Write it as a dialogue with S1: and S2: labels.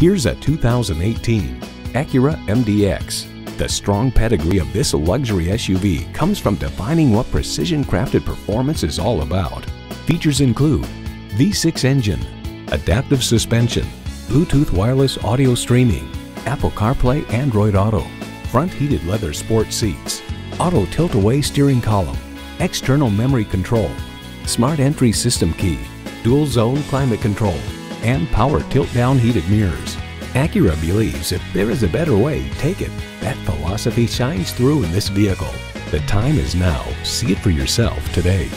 S1: Here's a 2018 Acura MDX. The strong pedigree of this luxury SUV comes from defining what precision-crafted performance is all about. Features include V6 engine, adaptive suspension, Bluetooth wireless audio streaming, Apple CarPlay Android Auto, front heated leather sport seats, auto tilt-away steering column, external memory control, smart entry system key, dual zone climate control, and power tilt-down heated mirrors. Acura believes if there is a better way, take it. That philosophy shines through in this vehicle. The time is now. See it for yourself today.